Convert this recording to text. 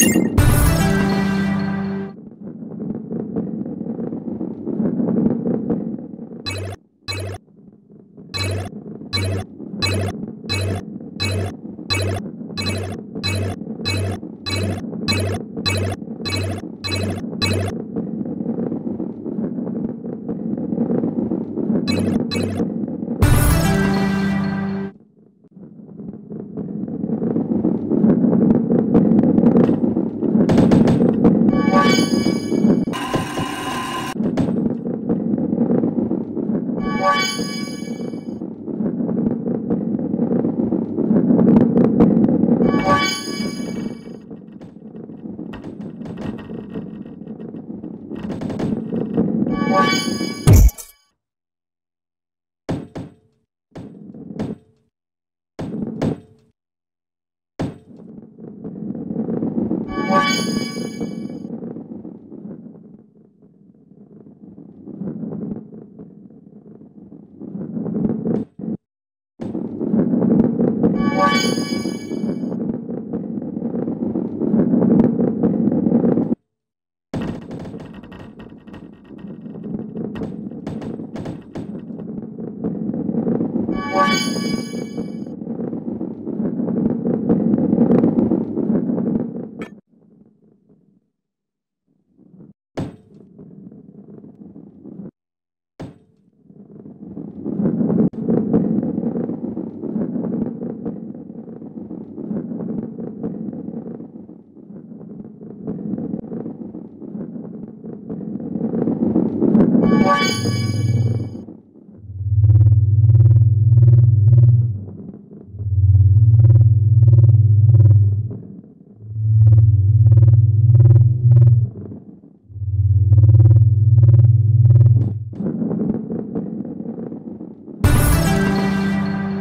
you you Bye.